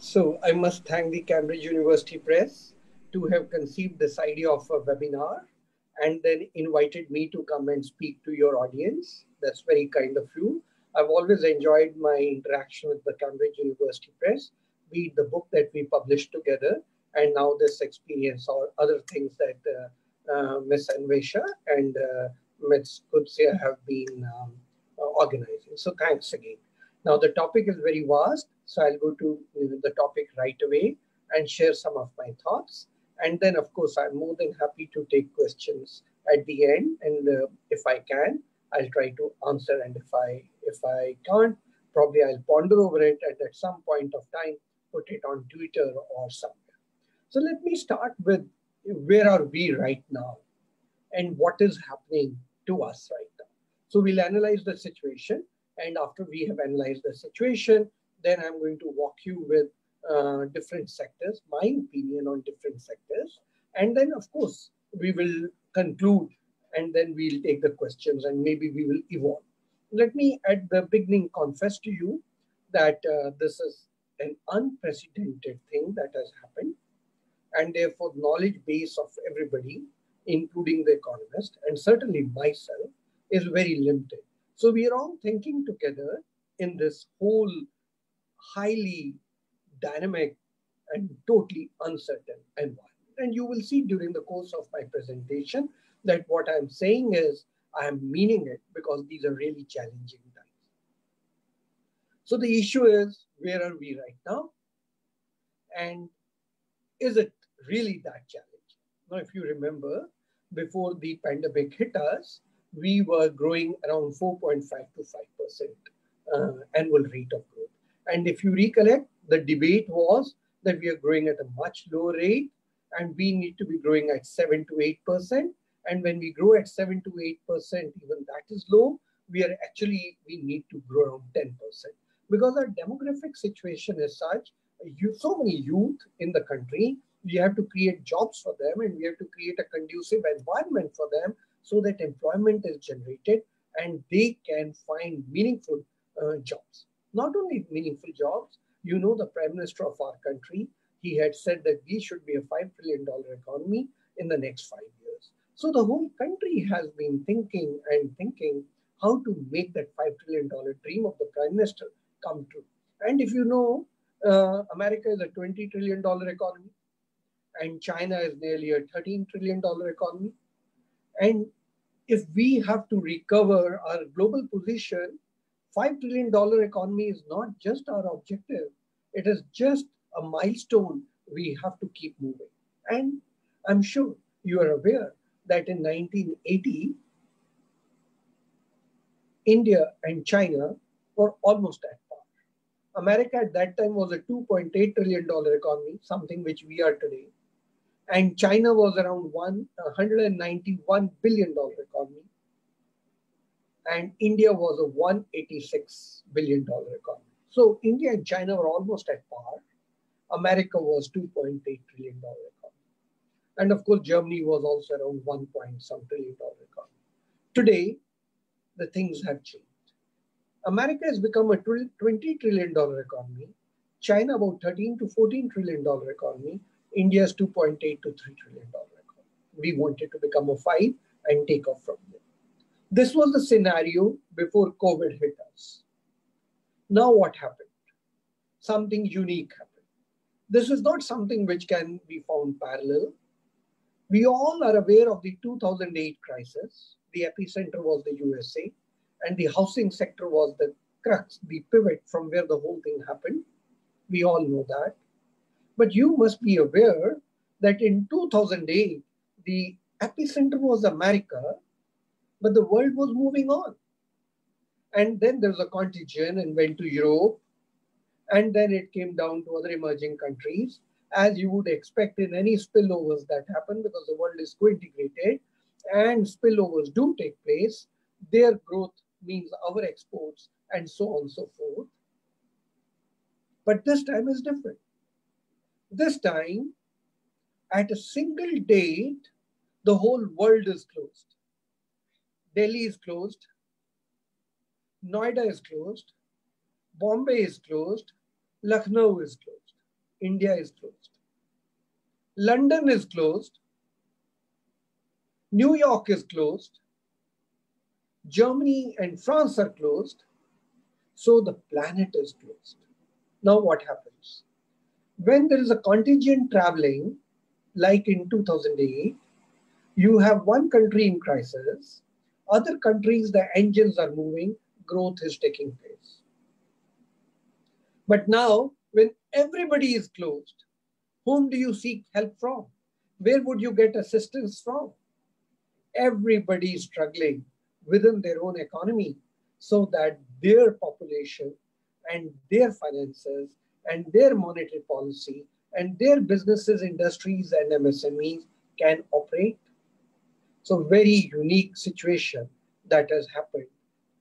So I must thank the Cambridge University Press to have conceived this idea of a webinar and then invited me to come and speak to your audience. That's very kind of you. I've always enjoyed my interaction with the Cambridge University Press, be it the book that we published together, and now this experience or other things that uh, uh, Ms. Anvesha and uh, Ms. Kudsia have been um, organizing. So thanks again. Now the topic is very vast, so I'll go to the topic right away and share some of my thoughts. And then, of course, I'm more than happy to take questions at the end. And uh, if I can, I'll try to answer. And if I if I can't, probably I'll ponder over it and at some point of time put it on Twitter or somewhere. So let me start with where are we right now and what is happening to us right now. So we'll analyze the situation. And after we have analyzed the situation, then I'm going to walk you with uh, different sectors, my opinion on different sectors. And then, of course, we will conclude and then we'll take the questions and maybe we will evolve. Let me at the beginning confess to you that uh, this is an unprecedented thing that has happened. And therefore, knowledge base of everybody, including the economist and certainly myself, is very limited. So we are all thinking together in this whole highly dynamic and totally uncertain environment. And you will see during the course of my presentation that what I'm saying is I am meaning it because these are really challenging times. So the issue is where are we right now? And is it really that challenging? Now, if you remember, before the pandemic hit us, we were growing around 4.5 to 5% uh, annual rate of growth. And if you recollect, the debate was that we are growing at a much lower rate and we need to be growing at 7 to 8%. And when we grow at 7 to 8%, even that is low, we are actually, we need to grow around 10%. Because our demographic situation is such, you, so many youth in the country, we have to create jobs for them and we have to create a conducive environment for them so that employment is generated and they can find meaningful uh, jobs. Not only meaningful jobs, you know, the prime minister of our country, he had said that we should be a $5 trillion economy in the next five years. So the whole country has been thinking and thinking how to make that $5 trillion dream of the prime minister come true. And if you know, uh, America is a $20 trillion economy and China is nearly a $13 trillion economy. And if we have to recover our global position $5 trillion economy is not just our objective. It is just a milestone we have to keep moving. And I'm sure you are aware that in 1980, India and China were almost at par. America at that time was a $2.8 trillion economy, something which we are today. And China was around one, $191 billion economy and India was a 186 billion dollar economy. So India and China were almost at par. America was 2.8 trillion dollar economy, and of course Germany was also around 1 point some trillion dollar economy. Today, the things have changed. America has become a 20 trillion dollar economy. China about 13 to 14 trillion dollar economy. India is 2.8 to 3 trillion dollar economy. We wanted to become a five and take off from there. This was the scenario before COVID hit us. Now, what happened? Something unique happened. This is not something which can be found parallel. We all are aware of the 2008 crisis. The epicenter was the USA, and the housing sector was the crux, the pivot from where the whole thing happened. We all know that. But you must be aware that in 2008, the epicenter was America, but the world was moving on. And then there was a contagion and went to Europe. And then it came down to other emerging countries, as you would expect in any spillovers that happen because the world is co-integrated and spillovers do take place. Their growth means our exports and so on and so forth. But this time is different. This time, at a single date, the whole world is closed. Delhi is closed. Noida is closed. Bombay is closed. Lucknow is closed. India is closed. London is closed. New York is closed. Germany and France are closed. So the planet is closed. Now, what happens? When there is a contingent traveling, like in 2008, you have one country in crisis, other countries, the engines are moving, growth is taking place. But now, when everybody is closed, whom do you seek help from? Where would you get assistance from? Everybody is struggling within their own economy so that their population and their finances and their monetary policy and their businesses, industries, and MSMEs can operate. So, very unique situation that has happened.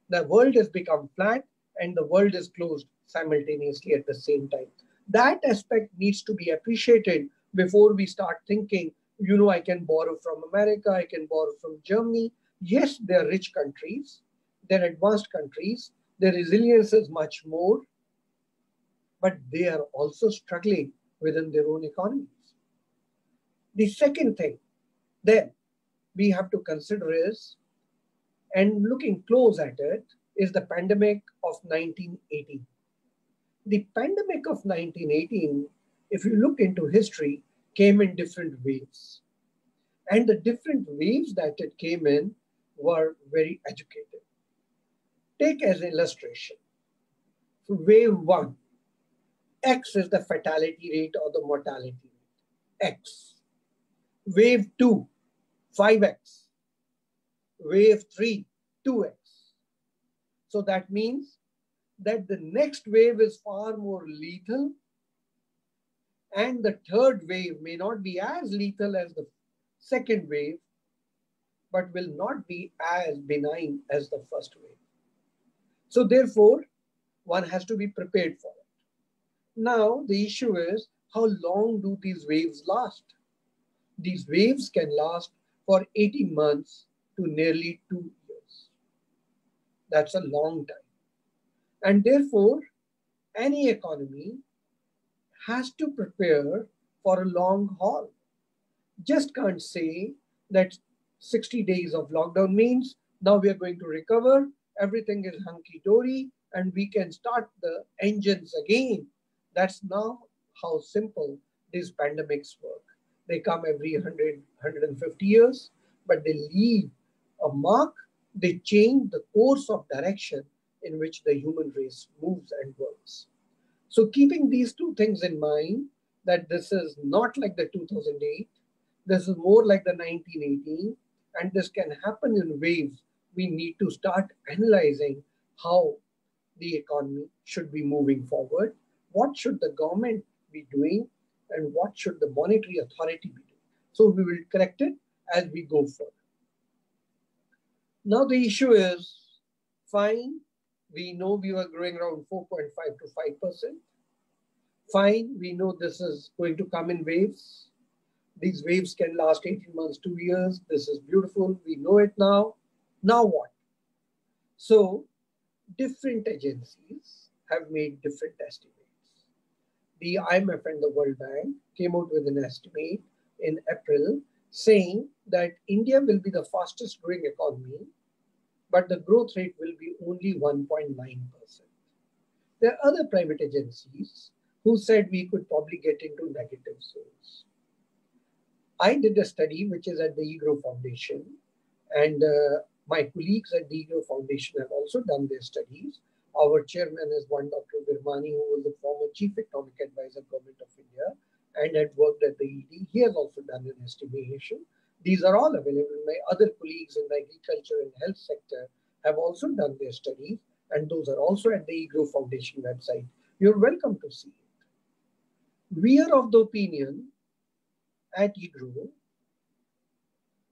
The world has become flat and the world is closed simultaneously at the same time. That aspect needs to be appreciated before we start thinking, you know, I can borrow from America, I can borrow from Germany. Yes, they're rich countries, they're advanced countries, their resilience is much more, but they are also struggling within their own economies. The second thing then we have to consider is, and looking close at it, is the pandemic of 1918. The pandemic of 1918, if you look into history, came in different waves. And the different waves that it came in were very educated. Take as illustration, wave one, X is the fatality rate or the mortality rate. X. Wave 2, 5x. Wave 3, 2x. So that means that the next wave is far more lethal and the third wave may not be as lethal as the second wave, but will not be as benign as the first wave. So therefore, one has to be prepared for it. Now, the issue is how long do these waves last? These waves can last for 18 months to nearly two years. That's a long time. And therefore, any economy has to prepare for a long haul. Just can't say that 60 days of lockdown means now we are going to recover, everything is hunky dory, and we can start the engines again that's now how simple these pandemics work. They come every 100, 150 years, but they leave a mark. They change the course of direction in which the human race moves and works. So keeping these two things in mind, that this is not like the 2008, this is more like the 1918, and this can happen in waves. We need to start analyzing how the economy should be moving forward what should the government be doing and what should the monetary authority be doing. So we will correct it as we go further. Now the issue is fine. We know we were growing around 4.5 to 5%. Fine, we know this is going to come in waves. These waves can last 18 months, two years. This is beautiful. We know it now. Now what? So different agencies have made different estimates the IMF and the World Bank came out with an estimate in April saying that India will be the fastest growing economy, but the growth rate will be only 1.9%. There are other private agencies who said we could probably get into negative zones. I did a study which is at the EGROW Foundation, and uh, my colleagues at the EGROW Foundation have also done their studies. Our chairman is one Dr. Virmani, who was the former chief economic advisor, Government of India, and had worked at the ED. He has also done an estimation. These are all available. My other colleagues in the agriculture and health sector have also done their studies, and those are also at the EGROW Foundation website. You're welcome to see it. We are of the opinion at EGROW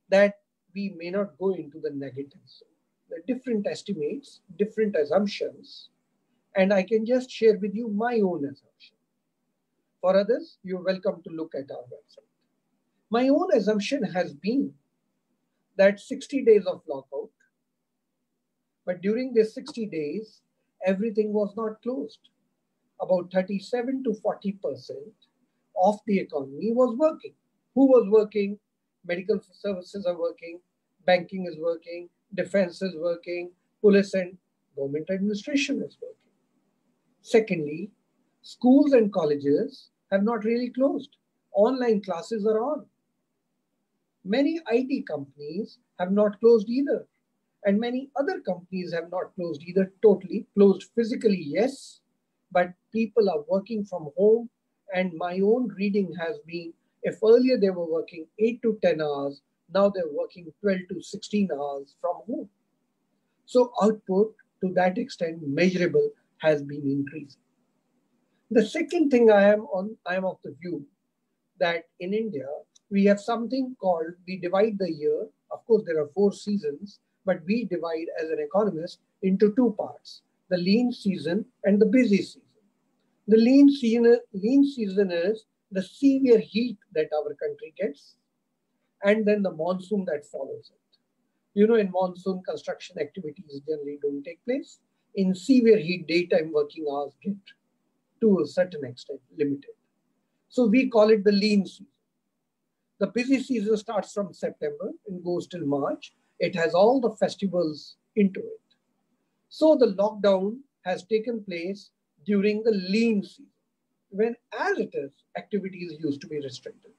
that we may not go into the negative zone different estimates, different assumptions, and I can just share with you my own assumption. For others, you're welcome to look at our website. My own assumption has been that 60 days of lockout, but during this 60 days, everything was not closed. About 37 to 40% of the economy was working. Who was working? Medical services are working, banking is working, defense is working, police and government administration is working. Secondly, schools and colleges have not really closed. Online classes are on. Many IT companies have not closed either. And many other companies have not closed either totally. Closed physically, yes, but people are working from home. And my own reading has been if earlier they were working 8 to 10 hours, now they're working 12 to 16 hours from home. So output to that extent measurable has been increasing. The second thing I am on, I am of the view that in India, we have something called, we divide the year. Of course, there are four seasons, but we divide as an economist into two parts, the lean season and the busy season. The lean season, lean season is the severe heat that our country gets, and then the monsoon that follows it. You know, in monsoon, construction activities generally don't take place. In severe heat, daytime working hours get to a certain extent limited. So we call it the lean season. The busy season starts from September and goes till March. It has all the festivals into it. So the lockdown has taken place during the lean season, when as it is, activities used to be restricted.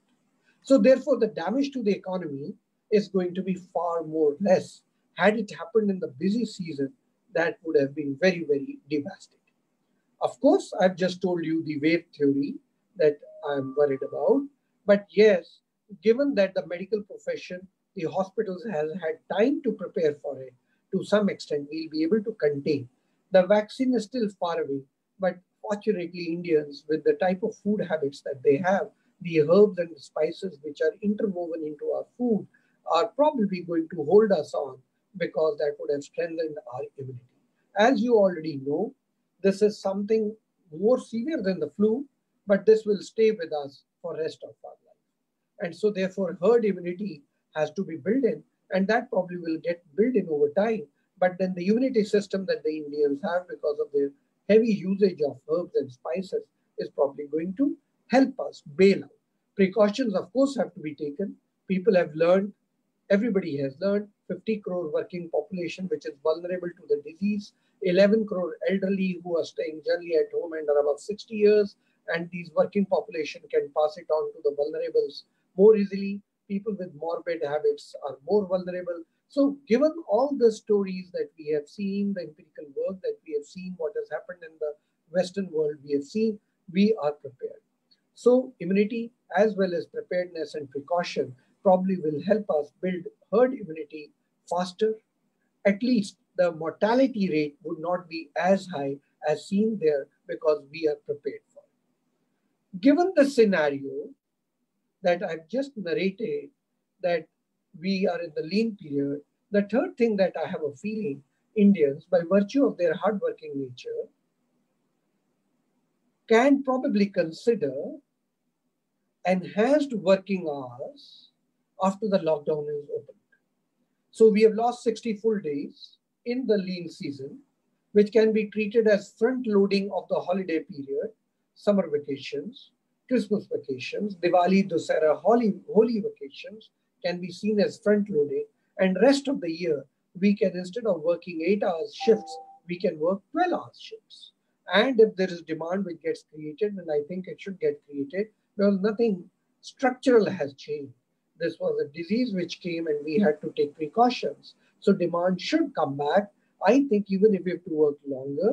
So therefore, the damage to the economy is going to be far more less. Had it happened in the busy season, that would have been very, very devastating. Of course, I've just told you the wave theory that I'm worried about. But yes, given that the medical profession, the hospitals has had time to prepare for it, to some extent, we'll be able to contain. The vaccine is still far away, but fortunately, Indians, with the type of food habits that they have, the herbs and the spices which are interwoven into our food are probably going to hold us on because that would have strengthened our immunity. As you already know, this is something more severe than the flu, but this will stay with us for rest of our life. And so therefore herd immunity has to be built in and that probably will get built in over time. But then the immunity system that the Indians have because of their heavy usage of herbs and spices is probably going to help us bail out. Precautions, of course, have to be taken. People have learned, everybody has learned, 50 crore working population which is vulnerable to the disease, 11 crore elderly who are staying generally at home and are above 60 years, and these working population can pass it on to the vulnerables more easily. People with morbid habits are more vulnerable. So, given all the stories that we have seen, the empirical work that we have seen, what has happened in the Western world, we have seen, we are prepared. So, immunity as well as preparedness and precaution probably will help us build herd immunity faster. At least the mortality rate would not be as high as seen there because we are prepared for it. Given the scenario that I've just narrated, that we are in the lean period. The third thing that I have a feeling Indians, by virtue of their hardworking nature, can probably consider enhanced working hours after the lockdown is opened. So we have lost 60 full days in the lean season, which can be treated as front loading of the holiday period, summer vacations, Christmas vacations, Diwali, Dussehra, Holi, Holi vacations, can be seen as front loading and rest of the year we can instead of working 8 hours shifts we can work 12 hours shifts and if there is demand which gets created and i think it should get created well nothing structural has changed this was a disease which came and we had to take precautions so demand should come back i think even if we have to work longer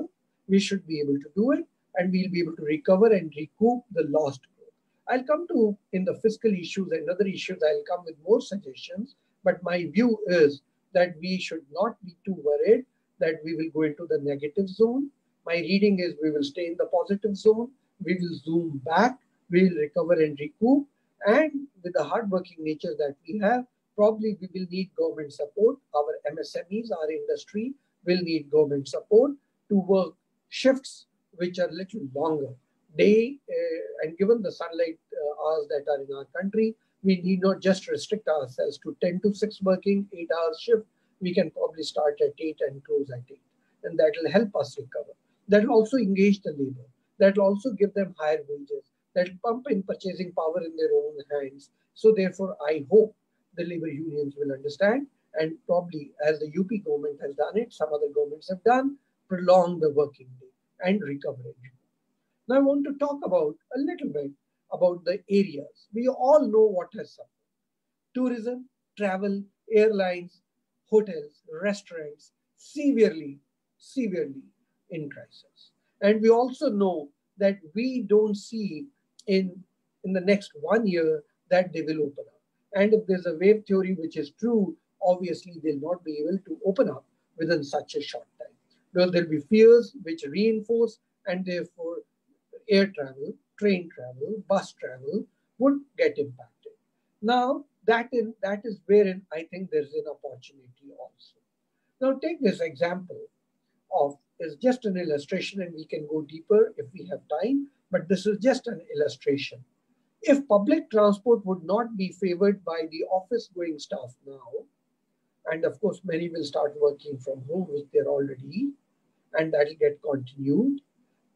we should be able to do it and we'll be able to recover and recoup the lost growth. I'll come to in the fiscal issues and other issues, I'll come with more suggestions. But my view is that we should not be too worried that we will go into the negative zone. My reading is we will stay in the positive zone. We will zoom back. We will recover and recoup. And with the hardworking nature that we have, probably we will need government support. Our MSMEs, our industry will need government support to work shifts which are little longer day uh, and given the sunlight uh, hours that are in our country, we need not just restrict ourselves to 10 to 6 working, 8 hours shift. We can probably start at 8 and close at 8. And that will help us recover. That will also engage the labor. That will also give them higher wages. That pump in purchasing power in their own hands. So therefore, I hope the labor unions will understand and probably as the UP government has done it, some other governments have done, prolong the working day and recover it. Now I want to talk about a little bit about the areas. We all know what has suffered. Tourism, travel, airlines, hotels, restaurants, severely, severely in crisis. And we also know that we don't see in, in the next one year that they will open up. And if there's a wave theory which is true, obviously they'll not be able to open up within such a short time. Because there'll be fears which reinforce and therefore air travel, train travel, bus travel would get impacted. Now, that, in, that is wherein I think there's an opportunity also. Now, take this example of is just an illustration and we can go deeper if we have time, but this is just an illustration. If public transport would not be favored by the office going staff now, and of course, many will start working from home, which they're already, and that will get continued.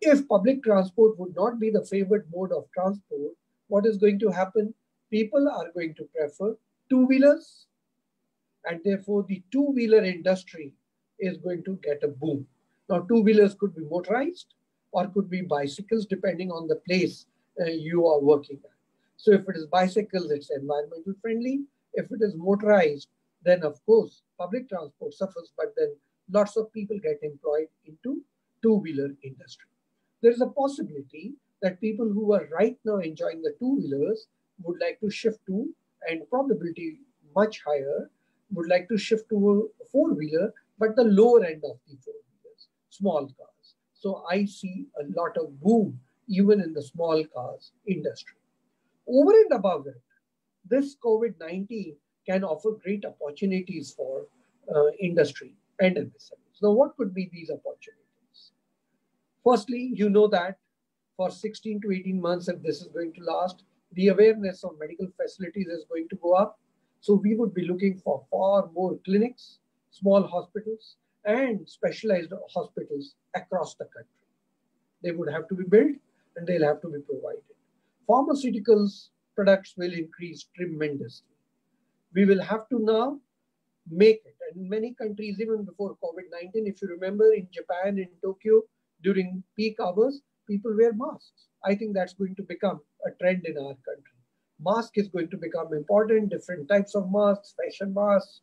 If public transport would not be the favored mode of transport, what is going to happen? People are going to prefer two wheelers, and therefore the two wheeler industry is going to get a boom. Now, two wheelers could be motorized or could be bicycles, depending on the place uh, you are working at. So, if it is bicycles, it's environmental friendly. If it is motorized, then of course public transport suffers, but then lots of people get employed into two-wheeler industry. There is a possibility that people who are right now enjoying the two-wheelers would like to shift to, and probability much higher, would like to shift to a four-wheeler, but the lower end of the four-wheelers, small cars. So I see a lot of boom even in the small cars industry. Over and above it, this COVID-19 can offer great opportunities for uh, industry and MSMEs. Now, what could be these opportunities? Firstly, you know that for 16 to 18 months, if this is going to last, the awareness of medical facilities is going to go up. So we would be looking for far more clinics, small hospitals, and specialized hospitals across the country. They would have to be built and they'll have to be provided. Pharmaceuticals products will increase tremendously we will have to now make it. And many countries, even before COVID-19, if you remember in Japan, in Tokyo, during peak hours, people wear masks. I think that's going to become a trend in our country. Mask is going to become important, different types of masks, fashion masks,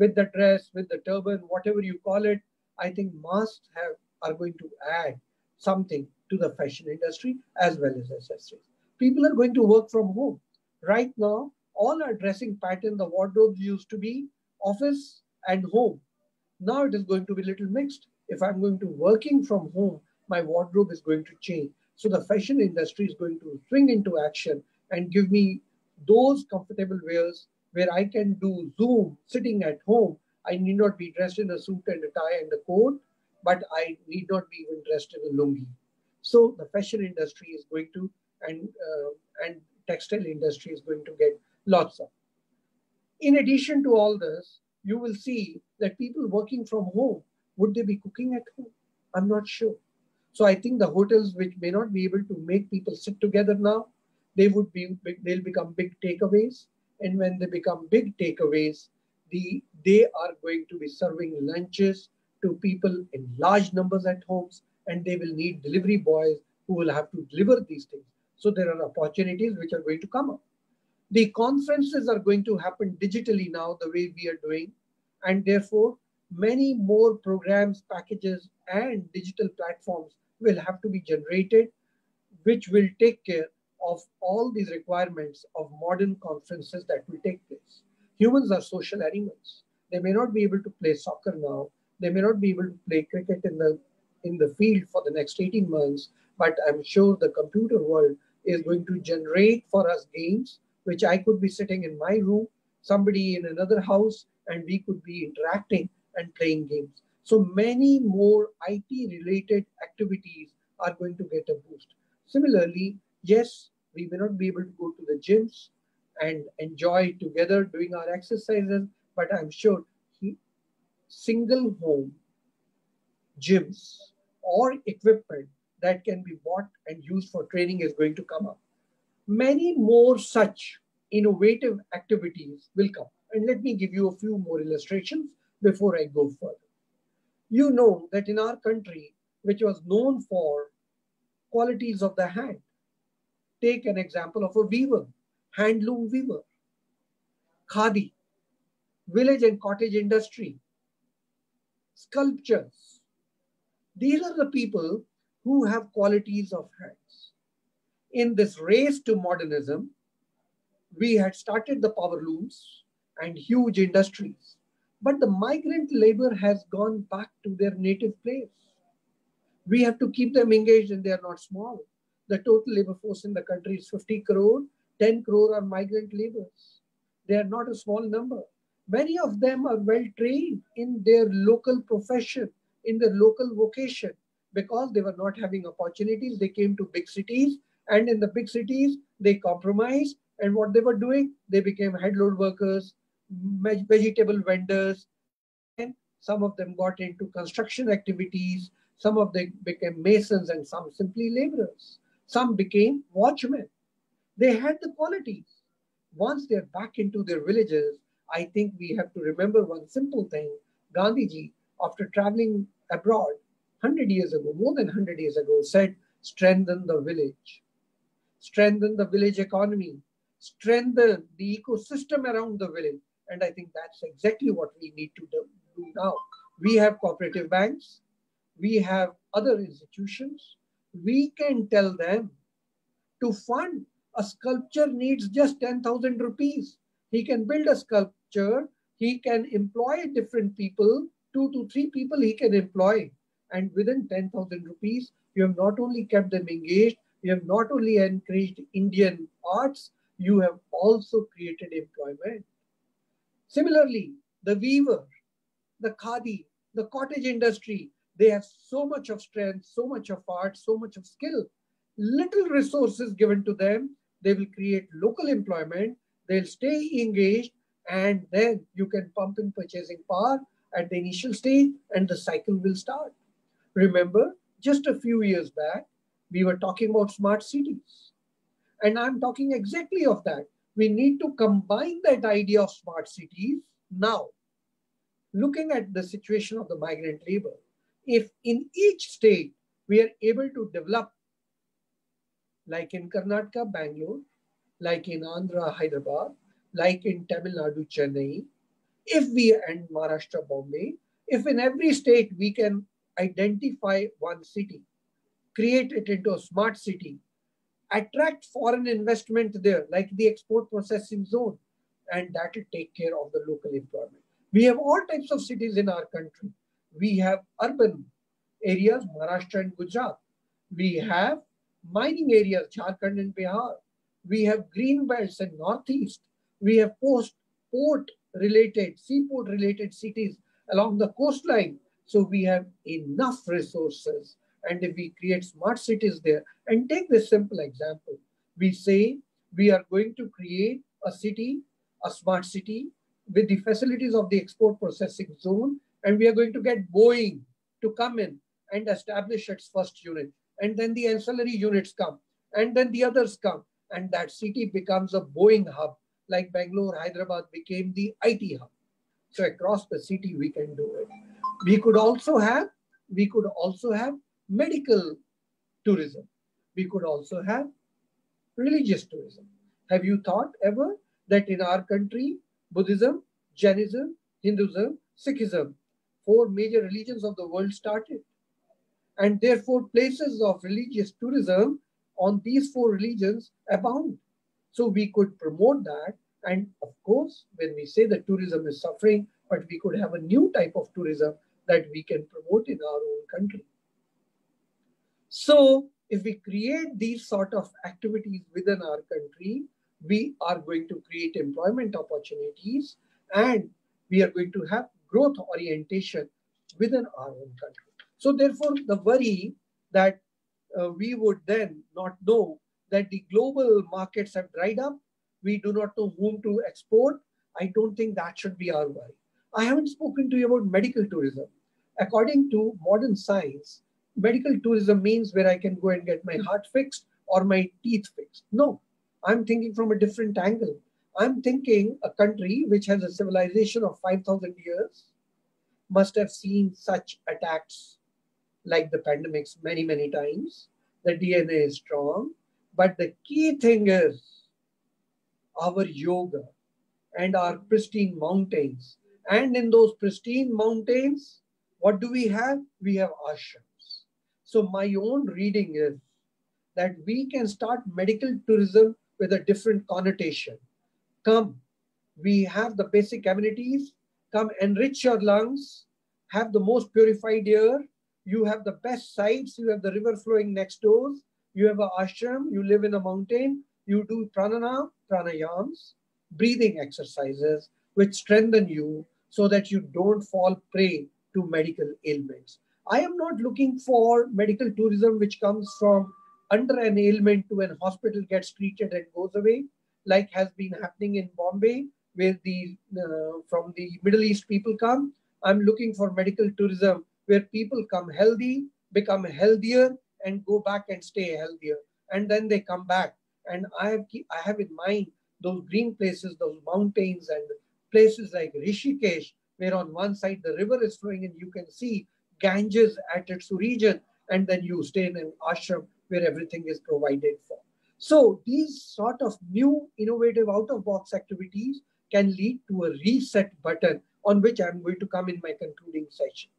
with the dress, with the turban, whatever you call it. I think must have are going to add something to the fashion industry as well as accessories. People are going to work from home. Right now, all our dressing pattern, the wardrobes used to be office and home. Now it is going to be little mixed. If I'm going to working from home, my wardrobe is going to change. So the fashion industry is going to swing into action and give me those comfortable wears where I can do Zoom sitting at home. I need not be dressed in a suit and a tie and a coat, but I need not be even dressed in a lungi. So the fashion industry is going to, and uh, and textile industry is going to get lots of. In addition to all this, you will see that people working from home, would they be cooking at home? I'm not sure. So I think the hotels which may not be able to make people sit together now, they would be they'll become big takeaways. And when they become big takeaways, the they are going to be serving lunches to people in large numbers at homes, and they will need delivery boys who will have to deliver these things. So there are opportunities which are going to come up. The conferences are going to happen digitally now, the way we are doing. And therefore, many more programs, packages, and digital platforms will have to be generated, which will take care of all these requirements of modern conferences that will take place. Humans are social animals. They may not be able to play soccer now. They may not be able to play cricket in the in the field for the next 18 months, but I'm sure the computer world is going to generate for us games which I could be sitting in my room, somebody in another house, and we could be interacting and playing games. So many more IT related activities are going to get a boost. Similarly, yes, we may not be able to go to the gyms and enjoy together doing our exercises, but I'm sure he, single home gyms or equipment that can be bought and used for training is going to come up. many more such innovative activities will come. And let me give you a few more illustrations before I go further. You know that in our country, which was known for qualities of the hand, take an example of a weaver, handloom weaver, khadi, village and cottage industry, sculptures. These are the people who have qualities of hands. In this race to modernism, we had started the power looms and huge industries, but the migrant labor has gone back to their native place. We have to keep them engaged and they are not small. The total labor force in the country is 50 crore, 10 crore are migrant laborers. They are not a small number. Many of them are well trained in their local profession, in their local vocation, because they were not having opportunities. They came to big cities, and in the big cities, they compromised. And what they were doing, they became headload workers, vegetable vendors, and some of them got into construction activities. Some of them became masons, and some simply laborers. Some became watchmen. They had the qualities. Once they're back into their villages, I think we have to remember one simple thing. Gandhiji, after traveling abroad 100 years ago, more than 100 years ago, said, strengthen the village, strengthen the village economy, strengthen the ecosystem around the village. And I think that's exactly what we need to do now. We have cooperative banks, we have other institutions. We can tell them to fund a sculpture needs just 10,000 rupees. He can build a sculpture, he can employ different people, two to three people he can employ. And within 10,000 rupees, you have not only kept them engaged, you have not only encouraged Indian arts, you have also created employment. Similarly, the weaver, the khadi, the cottage industry, they have so much of strength, so much of art, so much of skill. Little resources given to them, they will create local employment, they'll stay engaged, and then you can pump in purchasing power at the initial stage and the cycle will start. Remember, just a few years back, we were talking about smart cities. And I'm talking exactly of that. We need to combine that idea of smart cities now. Looking at the situation of the migrant labor, if in each state we are able to develop, like in Karnataka, Bangalore, like in Andhra, Hyderabad, like in Tamil Nadu, Chennai, if we and Maharashtra, Bombay, if in every state we can identify one city, create it into a smart city, attract foreign investment there, like the export processing zone, and that will take care of the local employment. We have all types of cities in our country. We have urban areas, Maharashtra and Gujarat. We have mining areas, Jharkhand and Bihar. We have green belts in Northeast. We have post port related, seaport related cities along the coastline. So we have enough resources. And if we create smart cities there, and take this simple example, we say we are going to create a city, a smart city with the facilities of the export processing zone, and we are going to get Boeing to come in and establish its first unit. And then the ancillary units come, and then the others come, and that city becomes a Boeing hub like Bangalore, Hyderabad became the IT hub. So across the city, we can do it. We could also have, we could also have medical tourism. We could also have religious tourism. Have you thought ever that in our country, Buddhism, Jainism, Hinduism, Sikhism, four major religions of the world started. And therefore, places of religious tourism on these four religions abound. So we could promote that. And of course, when we say that tourism is suffering, but we could have a new type of tourism that we can promote in our own country. So if we create these sort of activities within our country, we are going to create employment opportunities and we are going to have growth orientation within our own country. So therefore, the worry that uh, we would then not know that the global markets have dried up. We do not know whom to export. I don't think that should be our worry. I haven't spoken to you about medical tourism. According to modern science, medical tourism means where I can go and get my heart fixed or my teeth fixed. No, I'm thinking from a different angle. I'm thinking a country which has a civilization of 5,000 years must have seen such attacks like the pandemics many, many times. The DNA is strong. But the key thing is our yoga and our pristine mountains. And in those pristine mountains, what do we have? We have ashrams. So my own reading is that we can start medical tourism with a different connotation. Come, we have the basic amenities. Come enrich your lungs, have the most purified air. You have the best sights. You have the river flowing next doors. You have an ashram. You live in a mountain. You do pranayama, pranayams, breathing exercises, which strengthen you so that you don't fall prey to medical ailments. I am not looking for medical tourism which comes from under an ailment to an hospital gets treated and goes away, like has been happening in Bombay, where the uh, from the Middle East people come. I'm looking for medical tourism where people come healthy, become healthier, and go back and stay healthier, and then they come back. And I have I have in mind those green places, those mountains, and places like Rishikesh, where on one side the river is flowing and you can see Ganges at its origin, and then you stay in an ashram where everything is provided for. So these sort of new innovative out-of-box activities can lead to a reset button on which I'm going to come in my concluding session.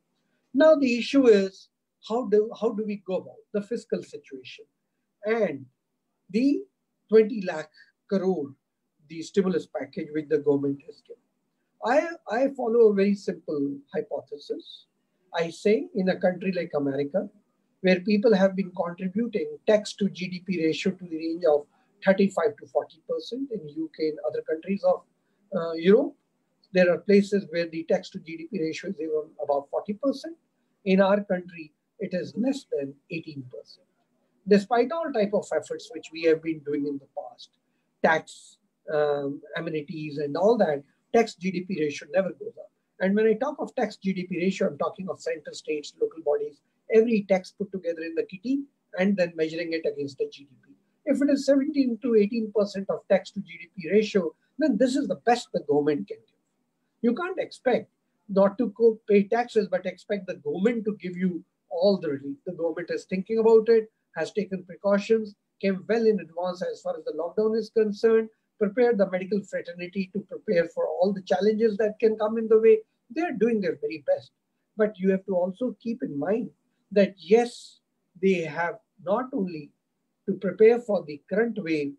Now the issue is how do, how do we go about the fiscal situation and the 20 lakh crore, the stimulus package which the government has given. I, I follow a very simple hypothesis. I say in a country like America, where people have been contributing tax to GDP ratio to the range of 35 to 40% in UK and other countries of uh, Europe. There are places where the tax to GDP ratio is even about 40%. In our country, it is less than 18%. Despite all type of efforts which we have been doing in the past, tax um, amnesties and all that, tax GDP ratio never goes up. And when I talk of tax GDP ratio, I'm talking of center states, local bodies, every tax put together in the kitty and then measuring it against the GDP. If it is 17 to 18% of tax to GDP ratio, then this is the best the government can give. You can't expect not to pay taxes, but expect the government to give you all the relief. The government is thinking about it, has taken precautions, came well in advance as far as the lockdown is concerned, prepared the medical fraternity to prepare for all the challenges that can come in the way. They're doing their very best. But you have to also keep in mind that yes, they have not only to prepare for the current wave,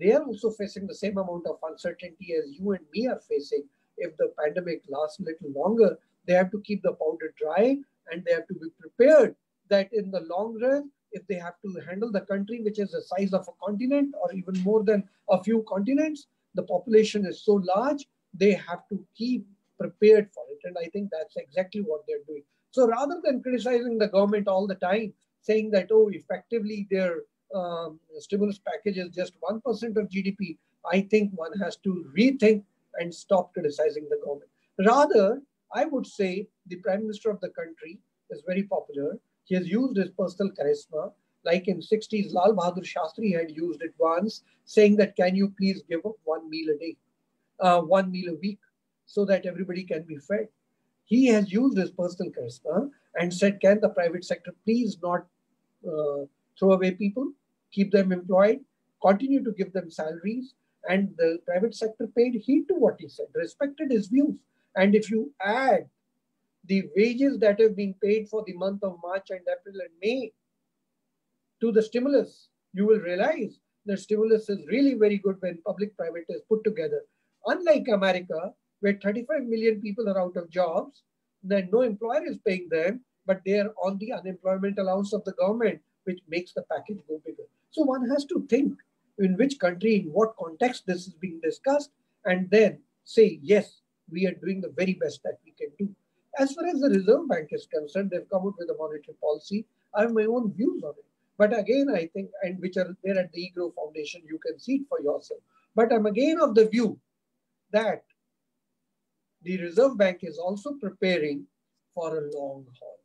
they are also facing the same amount of uncertainty as you and me are facing. If the pandemic lasts a little longer, they have to keep the powder dry and they have to be prepared that in the long run, if they have to handle the country, which is the size of a continent or even more than a few continents, the population is so large, they have to keep prepared for it. And I think that's exactly what they're doing. So rather than criticizing the government all the time, saying that, oh, effectively their um, stimulus package is just 1% of GDP, I think one has to rethink and stop criticizing the government. Rather, I would say the prime minister of the country is very popular. He has used his personal charisma. Like in 60s, Lal Bahadur Shastri had used it once, saying that, can you please give up one meal a day, uh, one meal a week, so that everybody can be fed. He has used his personal charisma and said, can the private sector please not uh, throw away people, keep them employed, continue to give them salaries. And the private sector paid heed to what he said, respected his views. And if you add the wages that have been paid for the month of March and April and May to the stimulus, you will realize the stimulus is really very good when public private is put together. Unlike America, where 35 million people are out of jobs, then no employer is paying them, but they are on the unemployment allowance of the government, which makes the package go bigger. So one has to think in which country, in what context this is being discussed, and then say, yes, we are doing the very best that we can do. As far as the Reserve Bank is concerned, they've come out with a monetary policy. I have my own views on it. But again, I think, and which are there at the EGROW Foundation, you can see it for yourself. But I'm again of the view that the Reserve Bank is also preparing for a long haul.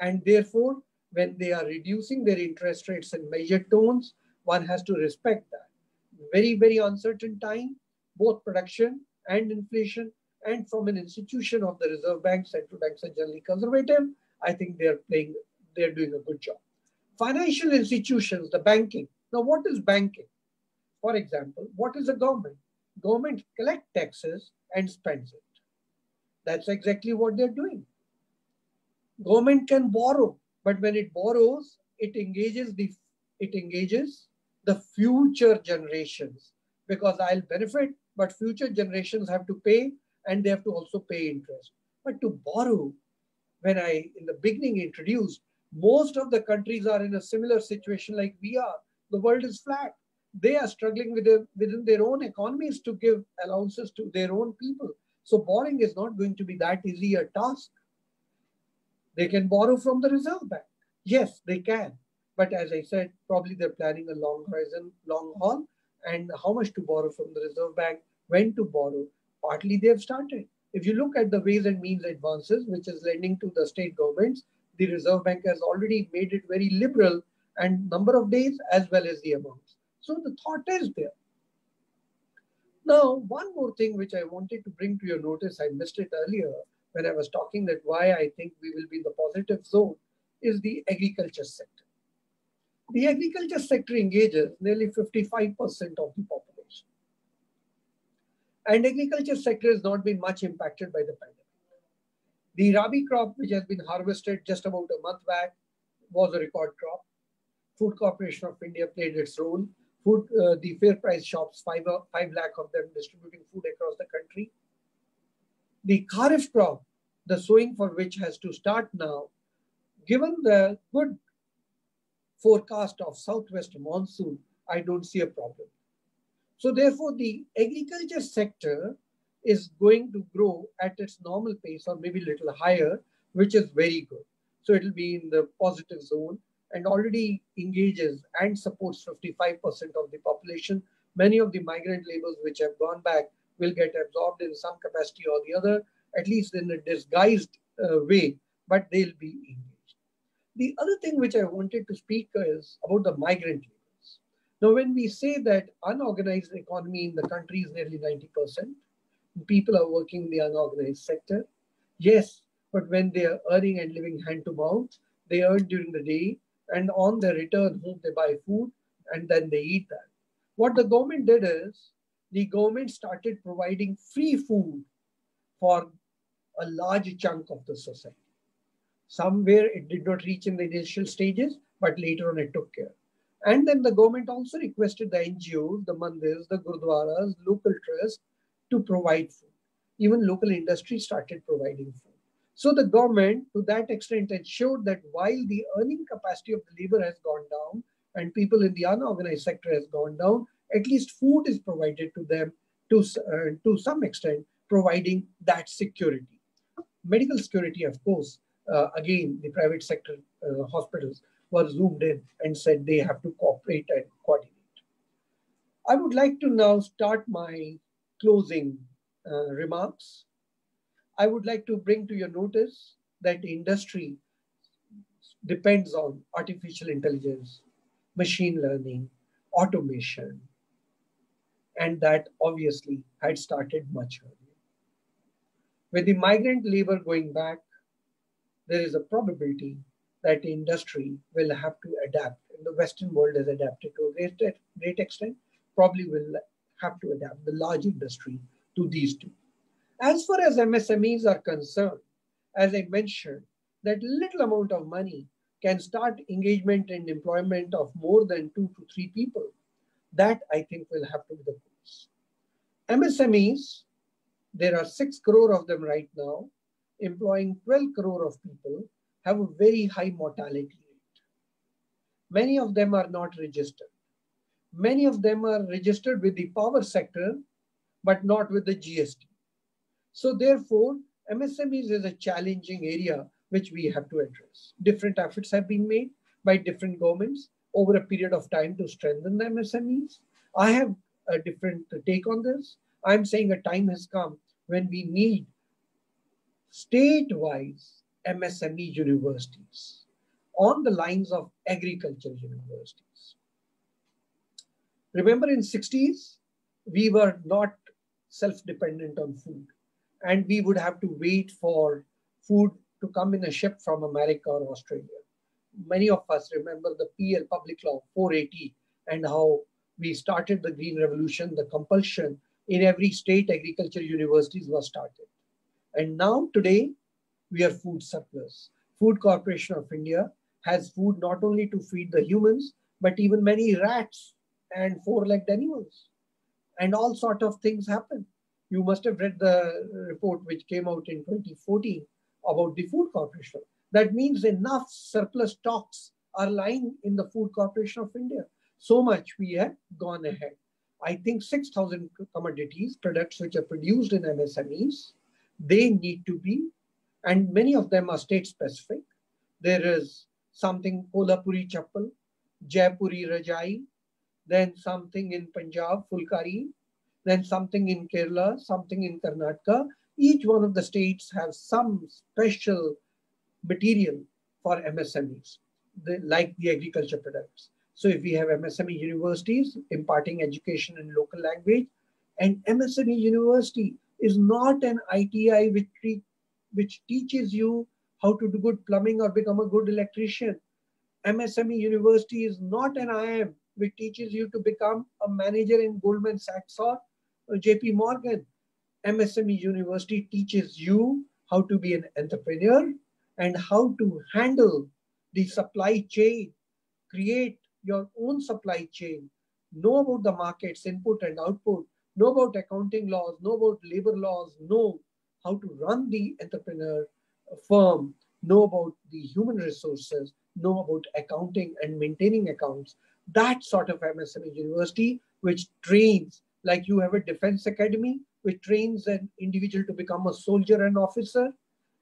And therefore, when they are reducing their interest rates in measured tones, one has to respect that. very, very uncertain time, both production and inflation. And from an institution of the Reserve Bank, central banks are generally conservative. I think they're playing, they're doing a good job. Financial institutions, the banking. Now, what is banking? For example, what is a government? Government collect taxes and spends it. That's exactly what they're doing. Government can borrow, but when it borrows, it engages the it engages the future generations because I'll benefit, but future generations have to pay and they have to also pay interest. But to borrow, when I in the beginning introduced, most of the countries are in a similar situation like we are. The world is flat. They are struggling with their, within their own economies to give allowances to their own people. So borrowing is not going to be that easy a task. They can borrow from the Reserve Bank. Yes, they can. But as I said, probably they're planning a long horizon, long haul, and how much to borrow from the Reserve Bank, when to borrow. Partly they have started. If you look at the ways and means advances, which is lending to the state governments, the Reserve Bank has already made it very liberal and number of days as well as the amounts. So the thought is there. Now, one more thing which I wanted to bring to your notice, I missed it earlier when I was talking that why I think we will be in the positive zone is the agriculture sector. The agriculture sector engages nearly 55% of the population. And agriculture sector has not been much impacted by the pandemic. The Rabi crop, which has been harvested just about a month back, was a record crop. Food Corporation of India played its role. Food, uh, the fair price shops, five, uh, five lakh of them distributing food across the country. The Kharif crop, the sowing for which has to start now, given the good forecast of southwest monsoon, I don't see a problem. So therefore, the agriculture sector is going to grow at its normal pace or maybe a little higher, which is very good. So it'll be in the positive zone and already engages and supports 55% of the population. Many of the migrant laborers which have gone back will get absorbed in some capacity or the other, at least in a disguised uh, way, but they'll be engaged. The other thing which I wanted to speak is about the migrant laborers. Now, when we say that unorganized economy in the country is nearly 90%, people are working in the unorganized sector, yes, but when they are earning and living hand to mouth, they earn during the day and on their return home they buy food and then they eat that. What the government did is the government started providing free food for a large chunk of the society. Somewhere it did not reach in the initial stages, but later on it took care. And then the government also requested the NGOs, the mandirs, the gurdwaras, local trusts to provide food. Even local industry started providing food. So the government, to that extent, ensured that while the earning capacity of the labor has gone down and people in the unorganized sector has gone down, at least food is provided to them to, uh, to some extent, providing that security. Medical security, of course, uh, again, the private sector uh, hospitals were zoomed in and said they have to cooperate and coordinate. I would like to now start my closing uh, remarks I would like to bring to your notice that industry depends on artificial intelligence, machine learning, automation, and that obviously had started much earlier. With the migrant labor going back, there is a probability that industry will have to adapt. The Western world has adapted to a great, great extent, probably will have to adapt the large industry to these two. As far as MSMEs are concerned, as I mentioned, that little amount of money can start engagement and employment of more than two to three people. That I think will have to be the case. MSMEs, there are 6 crore of them right now, employing 12 crore of people, have a very high mortality rate. Many of them are not registered. Many of them are registered with the power sector, but not with the GST. So therefore, MSMEs is a challenging area which we have to address. Different efforts have been made by different governments over a period of time to strengthen the MSMEs. I have a different take on this. I'm saying a time has come when we need state-wise MSME universities on the lines of agriculture universities. Remember in 60s, we were not self-dependent on food and we would have to wait for food to come in a ship from America or Australia. Many of us remember the PL Public Law 480 and how we started the Green Revolution, the compulsion in every state agriculture universities was started. And now today, we are food surplus. Food Corporation of India has food not only to feed the humans, but even many rats and four-legged animals. And all sort of things happen. You must have read the uh, report which came out in 2014 about the Food Corporation. That means enough surplus stocks are lying in the Food Corporation of India. So much we have gone ahead. I think 6,000 commodities, products which are produced in MSMEs, they need to be, and many of them are state specific. There is something Kolhapuri Chappal, Jaipuri Rajai, then something in Punjab, Phulkari, then something in Kerala, something in Karnataka. Each one of the states have some special material for MSMEs, the, like the agriculture products. So if we have MSME universities imparting education in local language, and MSME university is not an ITI which, which teaches you how to do good plumbing or become a good electrician. MSME university is not an IIM which teaches you to become a manager in Goldman Sachs or Uh, JP Morgan. MSME University teaches you how to be an entrepreneur and how to handle the supply chain, create your own supply chain, know about the markets, input and output, know about accounting laws, know about labor laws, know how to run the entrepreneur firm, know about the human resources, know about accounting and maintaining accounts. That sort of MSME university, which trains, like you have a defense academy, which trains an individual to become a soldier and officer.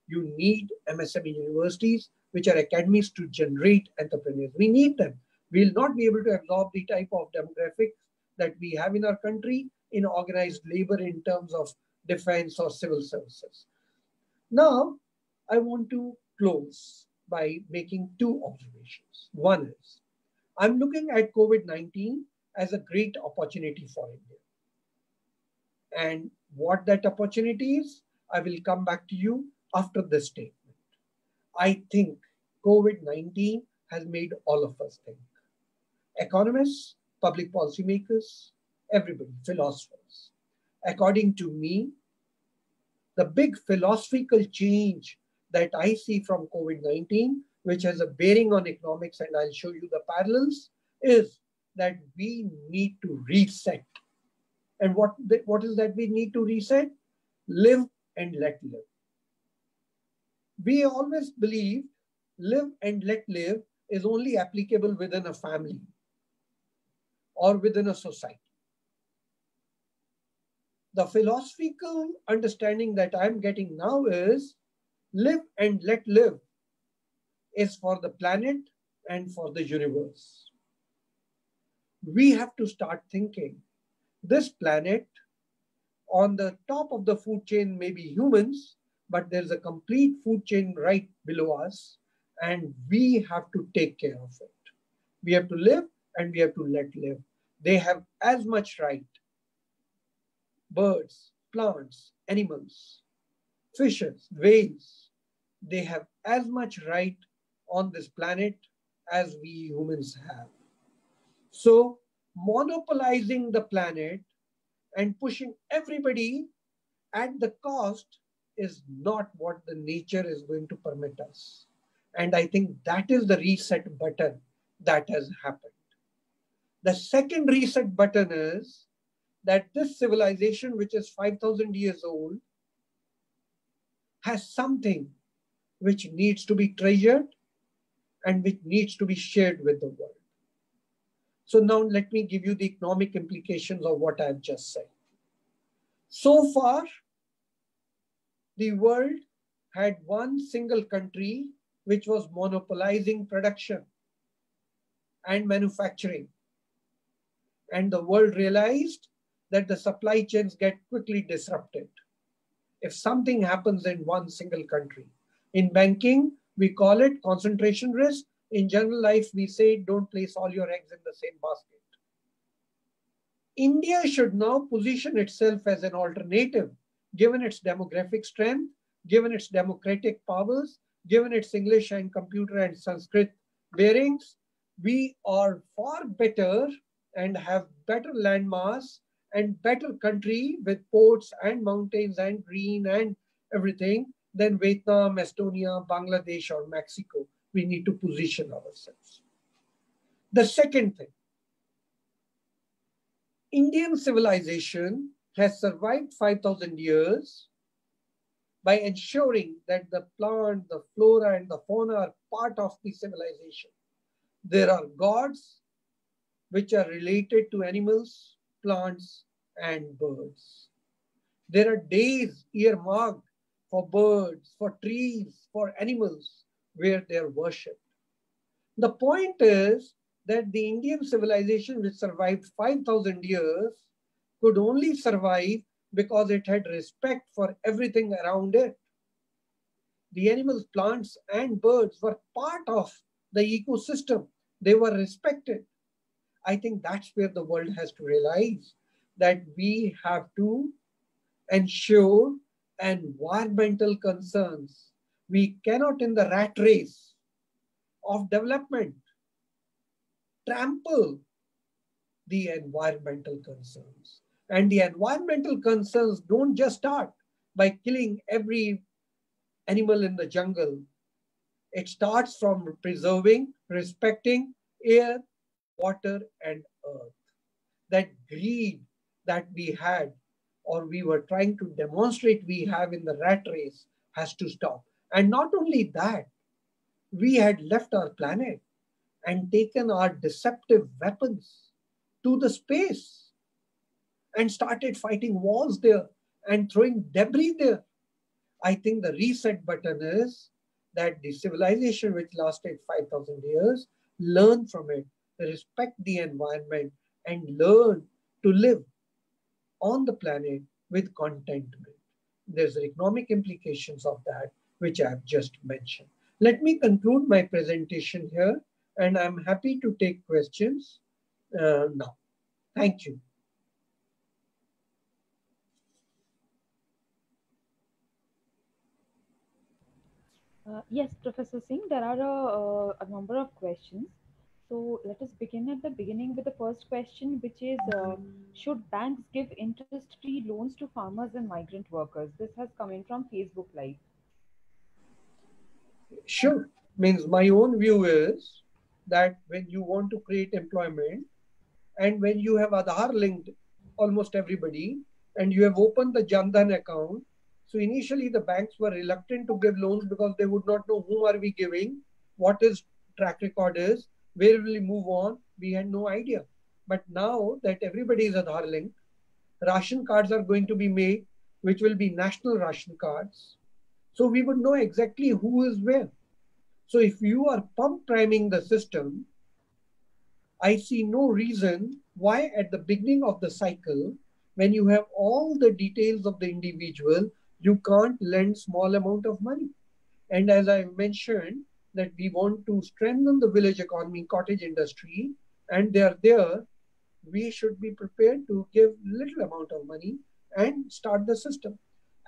You need MSME universities, which are academies to generate entrepreneurs. We need them. We'll not be able to absorb the type of demographics that we have in our country in organized labor in terms of defense or civil services. Now, I want to close by making two observations. One is, I'm looking at COVID-19 as a great opportunity for India. And what that opportunity is, I will come back to you after this statement. I think COVID-19 has made all of us think. Economists, public policymakers, everybody, philosophers. According to me, the big philosophical change that I see from COVID-19, which has a bearing on economics, and I'll show you the parallels, is that we need to reset. And what, what is that we need to reset? Live and let live. We always believe live and let live is only applicable within a family or within a society the philosophical understanding that I'm getting now is live and let live is for the planet and for the universe. We have to start thinking this planet on the top of the food chain may be humans, but there's a complete food chain right below us, and we have to take care of it. We have to live and we have to let live. They have as much right birds, plants, animals, fishes, whales, they have as much right on this planet as we humans have. So monopolizing the planet and pushing everybody at the cost is not what the nature is going to permit us. And I think that is the reset button that has happened. The second reset button is that this civilization, which is 5,000 years old, has something which needs to be treasured and which needs to be shared with the world. So now let me give you the economic implications of what I've just said. So far, the world had one single country which was monopolizing production and manufacturing. And the world realized that the supply chains get quickly disrupted. If something happens in one single country, in banking, we call it concentration risk. In general life, we say don't place all your eggs in the same basket. India should now position itself as an alternative, given its demographic strength, given its democratic powers, given its English and computer and Sanskrit bearings. We are far better and have better landmass and better country with ports and mountains and green and everything than Vietnam, Estonia, Bangladesh, or Mexico. We need to position ourselves. The second thing, Indian civilization has survived 5,000 years by ensuring that the plant, the flora, and the fauna are part of the civilization. There are gods which are related to animals, plants, and birds. There are days earmarked for birds, for trees, for animals where they are worshipped. The point is that the Indian civilization, which survived 5,000 years, could only survive because it had respect for everything around it. The animals, plants, and birds were part of the ecosystem. They were respected. I think that's where the world has to realize that we have to ensure environmental concerns. We cannot, in the rat race of development, trample the environmental concerns. And the environmental concerns don't just start by killing every animal in the jungle. It starts from preserving, respecting air, water, and earth. That greed that we had or we were trying to demonstrate we have in the rat race has to stop. And not only that, we had left our planet and taken our deceptive weapons to the space and started fighting wars there and throwing debris there. I think the reset button is that the civilization which lasted 5,000 years learn from it, respect the environment, and learn to live on the planet with contentment. There's economic implications of that, which I have just mentioned. Let me conclude my presentation here, and I'm happy to take questions uh, now. Thank you. Uh, yes, Professor Singh, there are a, uh, a, number of questions. So let us begin at the beginning with the first question, which is uh, Should banks give interest free loans to farmers and migrant workers? This has come in from Facebook Live. Sure. Means my own view is that when you want to create employment and when you have Aadhaar linked almost everybody and you have opened the Jan Dhan account so initially the banks were reluctant to give loans because they would not know whom are we giving, what is track record is, where will we move on. We had no idea. But now that everybody is Aadhaar linked, ration cards are going to be made, which will be national ration cards. So we would know exactly who is where. So if you are pump priming the system, I see no reason why at the beginning of the cycle, when you have all the details of the individual, you can't lend small amount of money. And as I mentioned, that we want to strengthen the village economy, cottage industry, and they are there, we should be prepared to give little amount of money and start the system.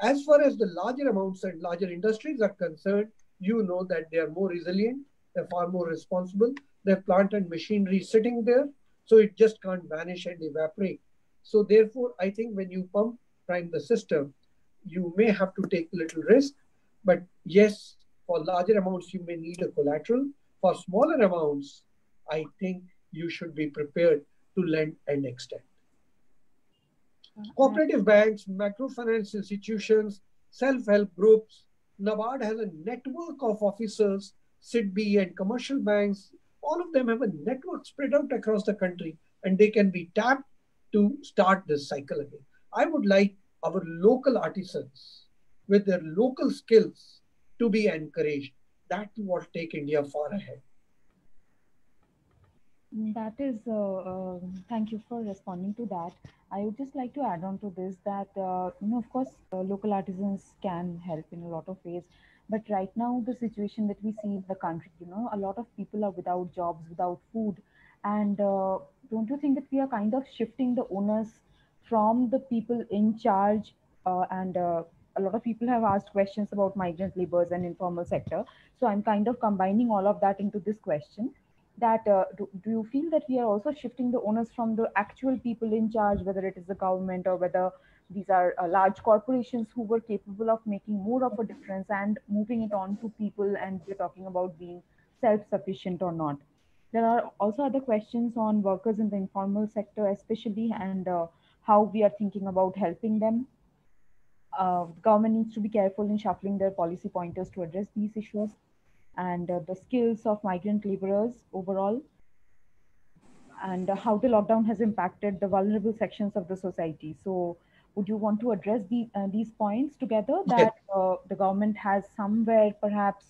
As far as the larger amounts and larger industries are concerned, you know that they are more resilient, they're far more responsible, their plant and machinery sitting there, so it just can't vanish and evaporate. So therefore, I think when you pump prime the system, you may have to take a little risk, but yes, for larger amounts, you may need a collateral. For smaller amounts, I think you should be prepared to lend and extend. Cooperative banks, microfinance institutions, self-help groups, NABARD has a network of officers, SIDBI and commercial banks. All of them have a network spread out across the country and they can be tapped to start this cycle again. I would like our local artisans with their local skills to be encouraged. That will take India far ahead. That is, uh, uh, thank you for responding to that. I would just like to add on to this that, uh, you know, of course, uh, local artisans can help in a lot of ways. But right now, the situation that we see in the country, you know, a lot of people are without jobs, without food. And uh, don't you think that we are kind of shifting the onus from the people in charge uh, and uh, a lot of people have asked questions about migrant laborers and informal sector so i'm kind of combining all of that into this question that uh, do, do you feel that we are also shifting the onus from the actual people in charge whether it is the government or whether these are uh, large corporations who were capable of making more of a difference and moving it on to people and we're talking about being self-sufficient or not? There are also other questions on workers in the informal sector especially and uh, how we are thinking about helping them. Uh, government needs to be careful in shuffling their policy pointers to address these issues and uh, the skills of migrant laborers overall and uh, how the lockdown has impacted the vulnerable sections of the society. So would you want to address the, uh, these points together that uh, the government has somewhere perhaps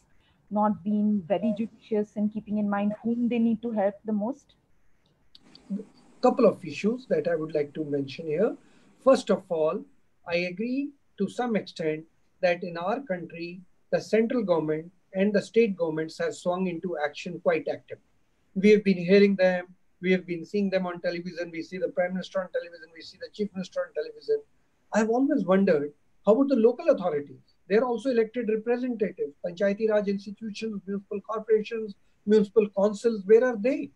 not been very judicious in keeping in mind whom they need to help the most? Couple of issues that i would like to mention here. First of all i agree to some extent that in our country the central government and the state governments have swung into action quite actively. We have been hearing them, we have been seeing them on television, we see the Prime Minister on television, we see the Chief Minister on television. I've always wondered how about the local authorities? They're also elected representatives, Panchayati Raj institutions, municipal corporations, municipal councils, where are they?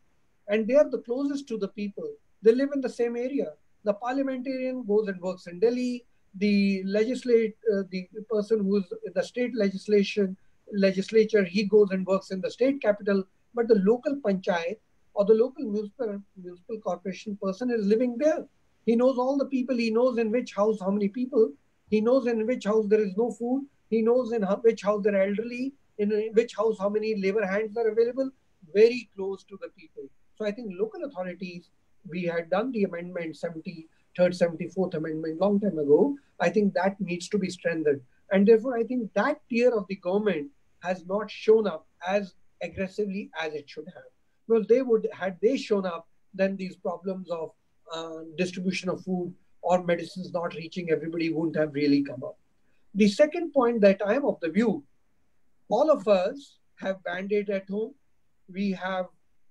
And they are the closest to the people. They live in the same area. The parliamentarian goes and works in Delhi. The legislate, uh, the person who's the state legislation legislature, he goes and works in the state capital, but the local panchayat or the local municipal, municipal corporation person is living there. He knows all the people, he knows in which house how many people, he knows in which house there is no food, he knows in which house they're elderly, in which house how many labor hands are available, very close to the people. So I think local authorities, we had done the amendment 73rd, 74th amendment long time ago. I think that needs to be strengthened. And therefore, I think that tier of the government has not shown up as aggressively as it should have. Well, they would, had they shown up, then these problems of uh, distribution of food or medicines not reaching everybody wouldn't have really come up. The second point that I am of the view, all of us have band-aid at home. We have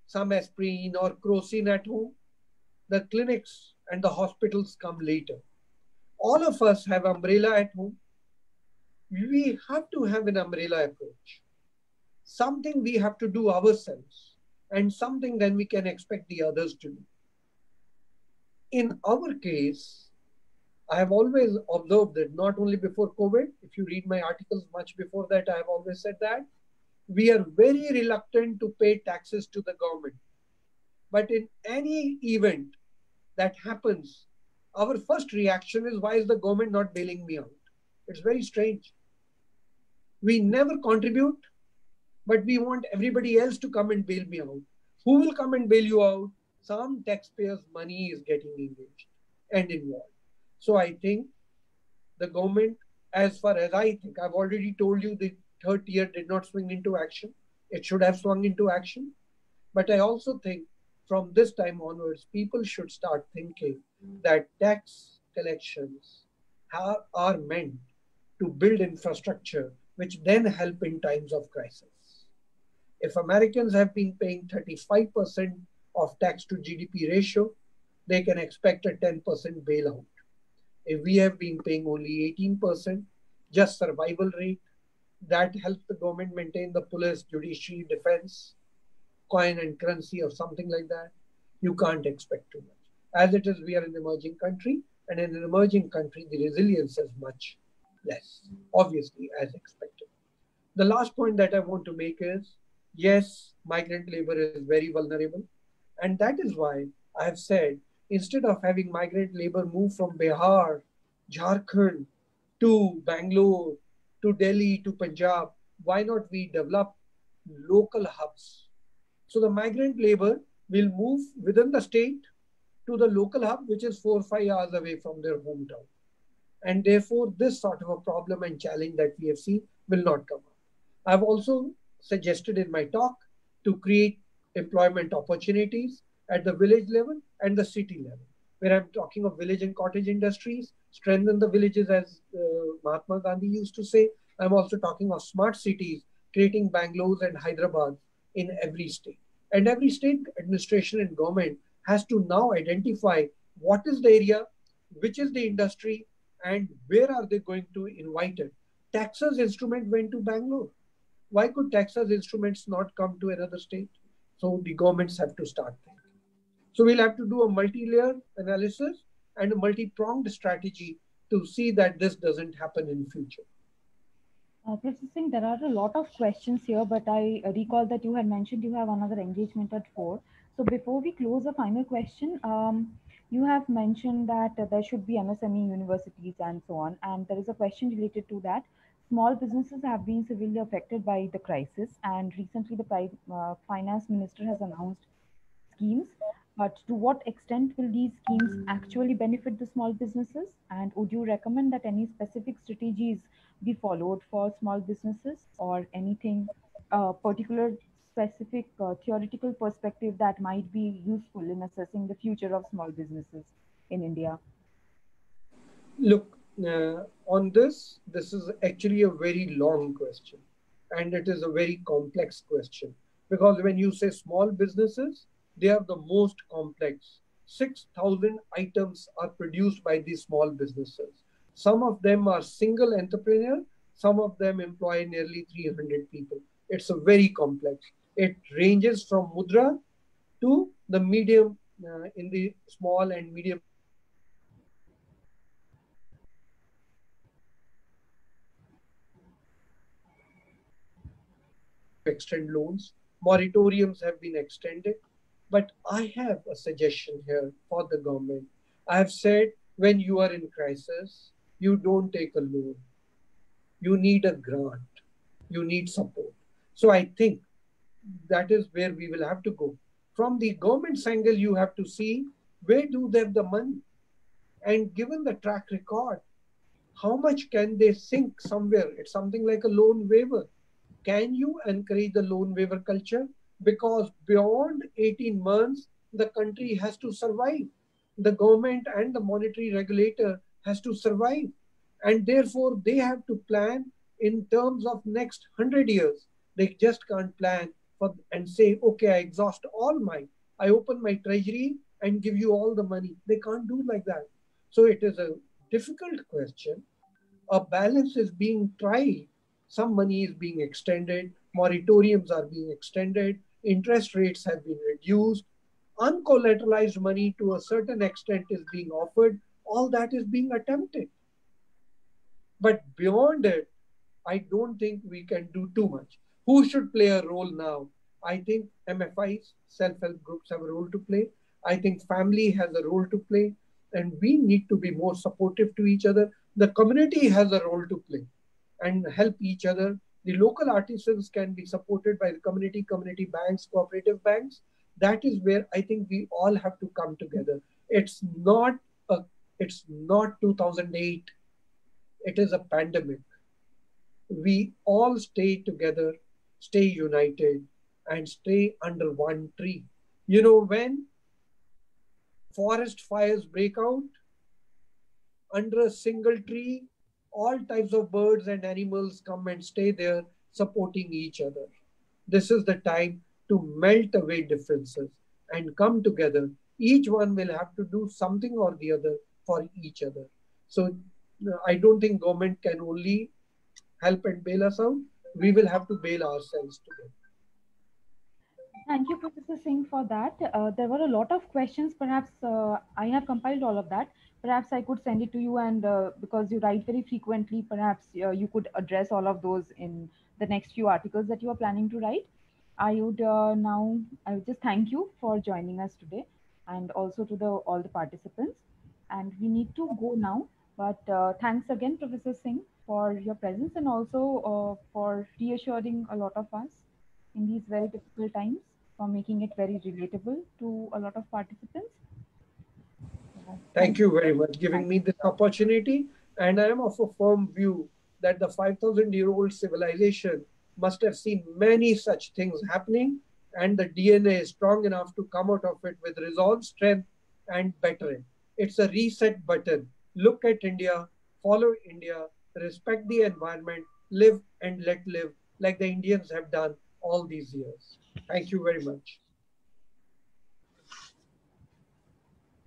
some aspirin or crocin at home. The clinics and the hospitals come later. All of us have umbrella at home we have to have an umbrella approach. Something we have to do ourselves, and something then we can expect the others to do. In our case, I have always observed that not only before COVID, if you read my articles much before that, I have always said that we are very reluctant to pay taxes to the government. But in any event that happens, our first reaction is why is the government not bailing me out? It's very strange. We never contribute, but we want everybody else to come and bail me out. Who will come and bail you out? Some taxpayers' money is getting engaged and involved. So I think the government, as far as I think, I've already told you the third tier did not swing into action. It should have swung into action. But I also think from this time onwards, people should start thinking that tax collections are meant to build infrastructure which then help in times of crisis. If Americans have been paying 35% of tax to GDP ratio, they can expect a 10% bailout. If we have been paying only 18%, just survival rate, that helps the government maintain the police, judiciary, defense, coin and currency or something like that. You can't expect too much. As it is, we are an emerging country, and in an emerging country, the resilience is much less, obviously, as expected. The last point that I want to make is yes, migrant labor is very vulnerable. And that is why I have said instead of having migrant labor move from Bihar, Jharkhand to Bangalore, to Delhi, to Punjab, why not we develop local hubs? So the migrant labor will move within the state to the local hub, which is four or five hours away from their hometown. And therefore, this sort of a problem and challenge that we have seen will not come up. I've also suggested in my talk to create employment opportunities at the village level and the city level, where I'm talking of village and cottage industries, strengthen the villages as uh, Mahatma Gandhi used to say. I'm also talking of smart cities, creating Bangalore and Hyderabad in every state. And every state administration and government has to now identify what is the area, which is the industry, and where are they going to invite it. Texas instrument went to Bangalore. Why could Texas instruments not come to another state? So the governments have to start there. So we'll have to do a multi-layer analysis and a multi-pronged strategy to see that this doesn't happen in future. Uh, Professor there are a lot of questions here, but I recall that you had mentioned you have another engagement at 4. So before we close the final question, um, you have mentioned that there should be MSME universities and so on. And there is a question related to that. Small businesses have been severely affected by the crisis. And recently the uh, finance minister has announced schemes. But to what extent will these schemes actually benefit the small businesses? And would you recommend that any specific strategies be followed for small businesses or anything uh, particular specific uh, theoretical perspective that might be useful in assessing the future of small businesses in India? Look, uh, on this, this is actually a very long question and it is a very complex question because when you say small businesses, they are the most complex. 6,000 items are produced by these small businesses. Some of them are single entrepreneur, some of them employ nearly 300 people. It's a very complex. It ranges from mudra to the medium uh, in the small and medium extend loans. Moratoriums have been extended. But I have a suggestion here for the government. I have said when you are in crisis, you don't take a loan. You need a grant. You need support. So I think that is where we will have to go. From the government's angle, you have to see where do they have the money? And given the track record, how much can they sink somewhere? It's something like a loan waiver. Can you encourage the loan waiver culture? Because beyond 18 months, the country has to survive. The government and the monetary regulator has to survive. And therefore, they have to plan in terms of next 100 years. They just can't plan for and say, okay, I exhaust all my, I open my treasury and give you all the money. They can't do like that. So it is a difficult question. A balance is being tried. Some money is being extended, moratoriums are being extended, interest rates have been reduced, uncollateralized money to a certain extent is being offered. All that is being attempted. But beyond it, I don't think we can do too much. Who should play a role now? I think MFIs, self-help groups have a role to play. I think family has a role to play. And we need to be more supportive to each other. The community has a role to play and help each other. The local artisans can be supported by the community, community banks, cooperative banks. That is where I think we all have to come together. It's not a, it's not 2008. It is a pandemic. We all stay together stay united, and stay under one tree. You know, when forest fires break out, under a single tree, all types of birds and animals come and stay there supporting each other. This is the time to melt away differences and come together. Each one will have to do something or the other for each other. So uh, I don't think government can only help and bail us out we will have to bail ourselves today. Thank you, Professor Singh, for that. Uh, there were a lot of questions. Perhaps uh, I have compiled all of that. Perhaps I could send it to you, and uh, because you write very frequently, perhaps uh, you could address all of those in the next few articles that you are planning to write. I would uh, now, I would just thank you for joining us today, and also to the all the participants. And we need to go now, but uh, thanks again, Professor Singh, for your presence and also uh, for reassuring a lot of us in these very difficult times, for making it very relatable to a lot of participants. Thank you very much giving me this opportunity. And I am of a firm view that the 5,000 year old civilization must have seen many such things happening, and the DNA is strong enough to come out of it with resolve, strength, and better. It's a reset button. Look at India, follow India, respect the environment, live and let live like the Indians have done all these years. Thank you very much.